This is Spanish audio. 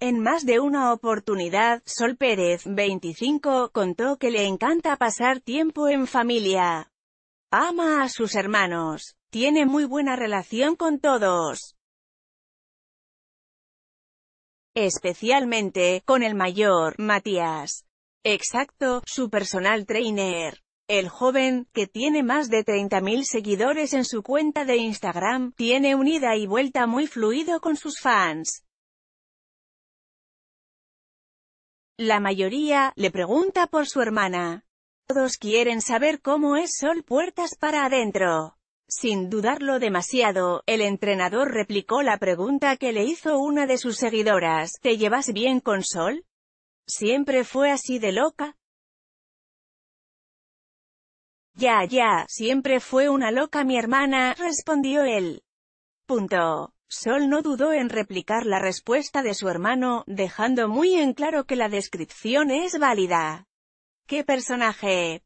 En más de una oportunidad, Sol Pérez, 25, contó que le encanta pasar tiempo en familia. Ama a sus hermanos. Tiene muy buena relación con todos. Especialmente, con el mayor, Matías. Exacto, su personal trainer. El joven, que tiene más de 30.000 seguidores en su cuenta de Instagram, tiene un ida y vuelta muy fluido con sus fans. La mayoría, le pregunta por su hermana. Todos quieren saber cómo es Sol puertas para adentro. Sin dudarlo demasiado, el entrenador replicó la pregunta que le hizo una de sus seguidoras, ¿te llevas bien con Sol? ¿Siempre fue así de loca? Ya, ya, siempre fue una loca mi hermana, respondió él. Punto. Sol no dudó en replicar la respuesta de su hermano, dejando muy en claro que la descripción es válida. ¡Qué personaje!